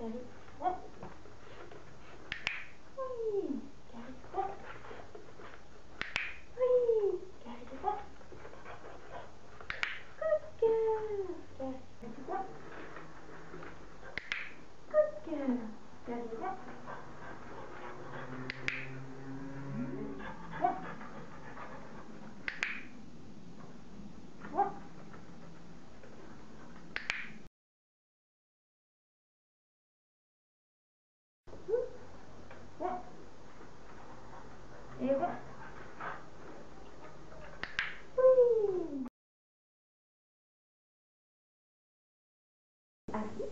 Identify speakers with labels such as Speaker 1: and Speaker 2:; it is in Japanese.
Speaker 1: やります。à vous